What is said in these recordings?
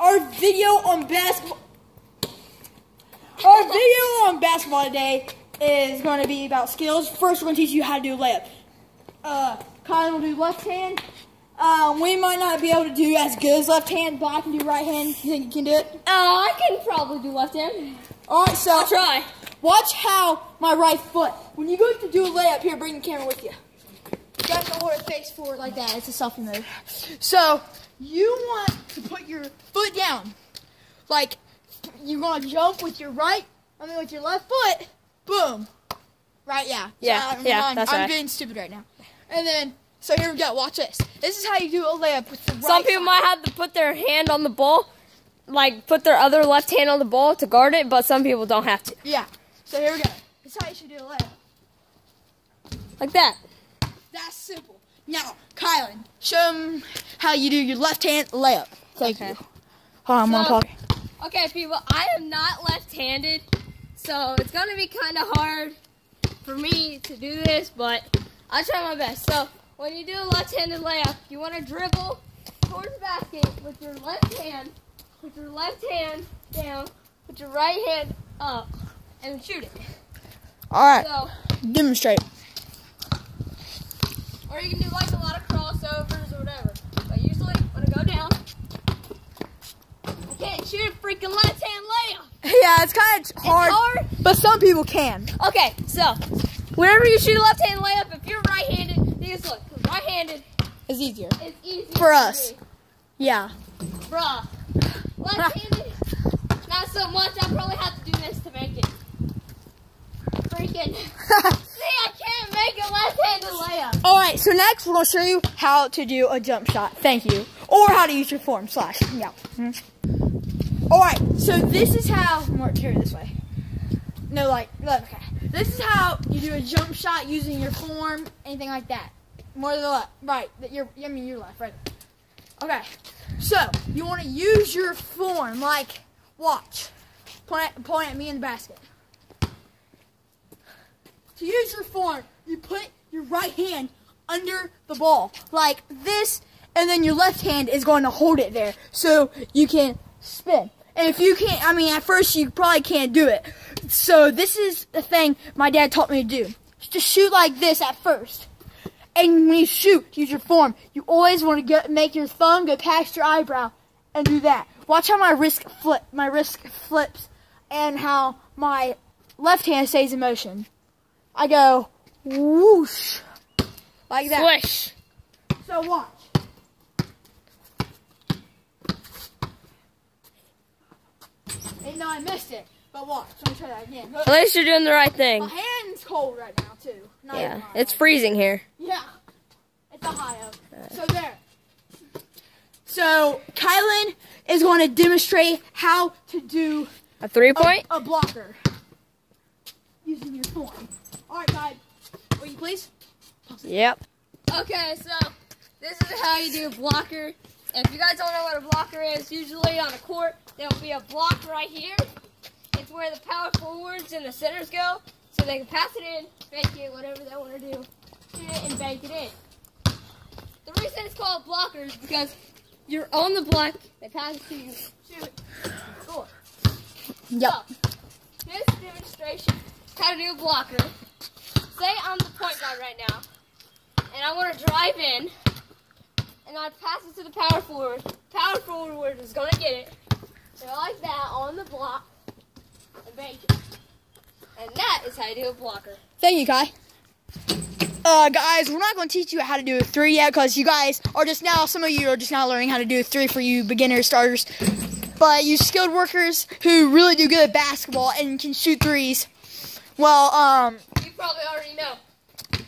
Our video on basketball. Our video on basketball today is going to be about skills. First, we're going to teach you how to do a layup. Uh, Kyle will do left hand. Um, we might not be able to do as good as left hand, but I can do right hand. You think you can do it? Uh, I can probably do left hand. All right, so I'll try. watch how my right foot. When you go to do a layup, here, bring the camera with you. You got to hold it face forward like that. It's a selfie mode. So you want to put your foot down, like you're gonna jump with your right. I mean, with your left foot. Boom. Right? Yeah. Yeah, I'm, yeah, I'm, that's I'm right. being stupid right now. And then, so here we go. Watch this. This is how you do a layup with the right. Some people side. might have to put their hand on the ball, like put their other left hand on the ball to guard it, but some people don't have to. Yeah. So here we go. This is how you should do a layup. Like that. That's simple. Now, Kylan, show them how you do your left hand layup. Thank Okay. you. Hold on, I'm So-. Okay, people, I am not left-handed, so it's gonna be kind of hard for me to do this, but I'll try my best. So when you do a left-handed layup, you want to dribble towards the basket with your left hand, put your left hand down, put your right hand up, and shoot it. All right, So, demonstrate. or you can do like a lot of crossovers or whatever. But usually, when I go down, I can't shoot a freaking left-hand layup. Yeah, it's kind of It's hard, hard. but some people can. Okay, so whenever you shoot a left hand layup, if you're right-handed, just look. 'cause right-handed It's easier. is easy For us. Yeah. bruh. Left-handed, not so much. I probably have to do this to make it. Freaking. See, I can't make a left-handed layup. All right, so next we're gonna show you how to do a jump shot. Thank you. Or how to use your form slash. Yeah. Mhm. All right, so this is how. More here this way. No, like look, okay. This is how you do a jump shot using your form, anything like that. More to the left, right? That you're. I mean, your left, right? Okay. So you want to use your form, like watch. Point, point at me in the basket. To use your form, you put your right hand under the ball like this, and then your left hand is going to hold it there so you can spin. And if you can't, I mean, at first you probably can't do it. So this is the thing my dad taught me to do. Just shoot like this at first. And when you shoot, use your form. You always want to get, make your thumb go past your eyebrow and do that. Watch how my wrist flip, my wrist flips, and how my left hand stays in motion. I go whoosh like that. Swish. So watch. And no, I missed it. But watch. Let me try that again. At least you're doing the right thing. My hand's cold right now too. Not Yeah, it's freezing here. Yeah. It's Ohio. high up. So there. So Kylan is going to demonstrate how to do A three a, point. a blocker using your form. All right, guys. Will you please? Yep. Okay, so this is how you do a blocker. If you guys don't know what a blocker is, usually on a court there'll be a block right here. It's where the power forwards and the centers go, so they can pass it in, bank it, whatever they want to do, shoot it and bank it in. The reason it's called blockers is because you're on the block, they pass it to you, shoot, score. Yep. So, this demonstration, how to do a blocker. Say I'm the point guard right now, and I want to drive in, and I pass it to the power forward. Power forward is going to get it. So like that on the block, and bank it. And that is how you do a blocker. Thank you, Kai. Uh, guys, we're not going to teach you how to do a three yet because you guys are just now, some of you are just now learning how to do a three for you beginner starters. But you skilled workers who really do good at basketball and can shoot threes, well, um, You probably already know.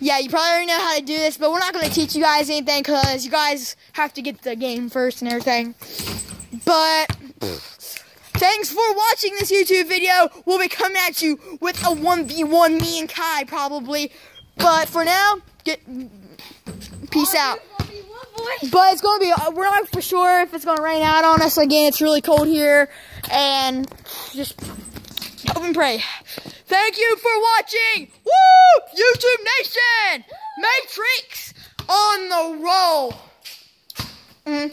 yeah, you probably already know how to do this, but we're not going to teach you guys anything because you guys have to get the game first and everything. But thanks for watching this YouTube video. We'll be coming at you with a 1v1, me and Kai probably. But for now, get peace Oh, out. there's gonna be one boy. But it's going to be, uh, we're not for sure if it's going to rain out on us again. It's really cold here. And just hope and pray. Thank you for watching. Woo! YouTube Nation! Matrix on the roll. Mhm.